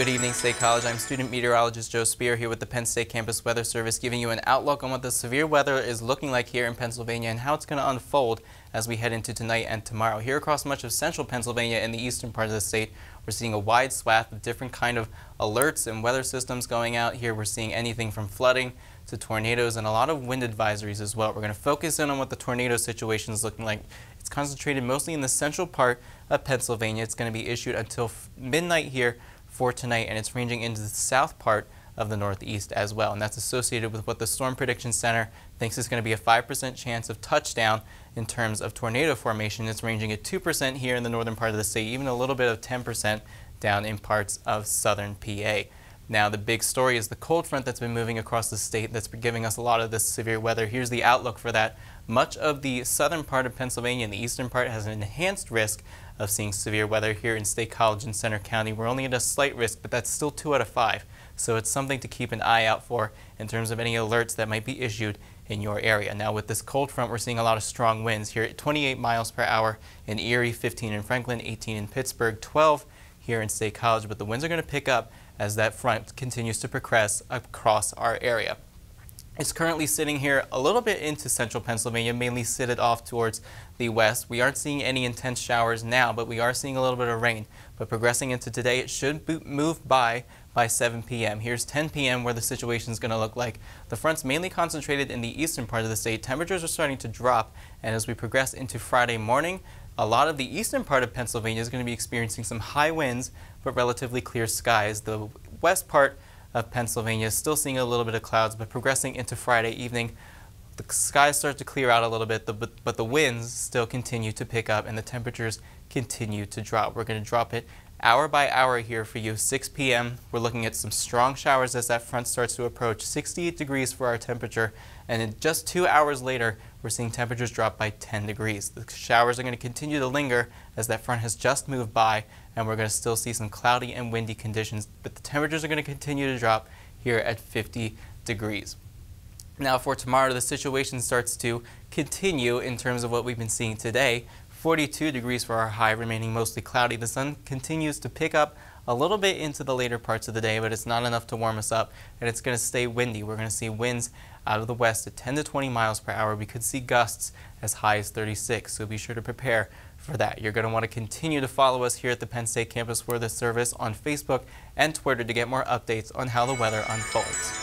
Good evening, State College. I'm student meteorologist Joe Speir here with the Penn State Campus Weather Service giving you an outlook on what the severe weather is looking like here in Pennsylvania and how it's going to unfold as we head into tonight and tomorrow. Here across much of central Pennsylvania and the eastern part of the state, we're seeing a wide swath of different kind of alerts and weather systems going out here. We're seeing anything from flooding to tornadoes and a lot of wind advisories as well. We're going to focus in on what the tornado situation is looking like. It's concentrated mostly in the central part of Pennsylvania. It's going to be issued until midnight here for tonight, and it's ranging into the south part of the northeast as well. And that's associated with what the Storm Prediction Center thinks is going to be a 5% chance of touchdown in terms of tornado formation. It's ranging at 2% here in the northern part of the state, even a little bit of 10% down in parts of southern PA. Now, the big story is the cold front that's been moving across the state that's been giving us a lot of this severe weather. Here's the outlook for that. Much of the southern part of Pennsylvania and the eastern part has an enhanced risk of seeing severe weather here in State College and Centre County. We're only at a slight risk, but that's still 2 out of 5. So it's something to keep an eye out for in terms of any alerts that might be issued in your area. Now with this cold front, we're seeing a lot of strong winds here at 28 miles per hour in Erie, 15 in Franklin, 18 in Pittsburgh, 12 here in State College, but the winds are going to pick up as that front continues to progress across our area. It's currently sitting here a little bit into central Pennsylvania, mainly sitted off towards the west. We aren't seeing any intense showers now, but we are seeing a little bit of rain. But progressing into today, it should move by by 7 p.m. Here's 10 p.m. where the situation is going to look like. The front's mainly concentrated in the eastern part of the state. Temperatures are starting to drop, and as we progress into Friday morning, a lot of the eastern part of Pennsylvania is going to be experiencing some high winds but relatively clear skies. The west part of Pennsylvania is still seeing a little bit of clouds, but progressing into Friday evening, the skies start to clear out a little bit, but the winds still continue to pick up and the temperatures continue to drop. We're going to drop it hour by hour here for you. 6 p.m. We're looking at some strong showers as that front starts to approach. 68 degrees for our temperature. And in just two hours later, we're seeing temperatures drop by 10 degrees. The showers are going to continue to linger as that front has just moved by, and we're going to still see some cloudy and windy conditions, but the temperatures are going to continue to drop here at 50 degrees. Now for tomorrow, the situation starts to continue in terms of what we've been seeing today. 42 degrees for our high, remaining mostly cloudy. The sun continues to pick up a little bit into the later parts of the day, but it's not enough to warm us up, and it's going to stay windy. We're going to see winds out of the west at 10 to 20 miles per hour. We could see gusts as high as 36, so be sure to prepare for that. You're going to want to continue to follow us here at the Penn State Campus Weather Service on Facebook and Twitter to get more updates on how the weather unfolds.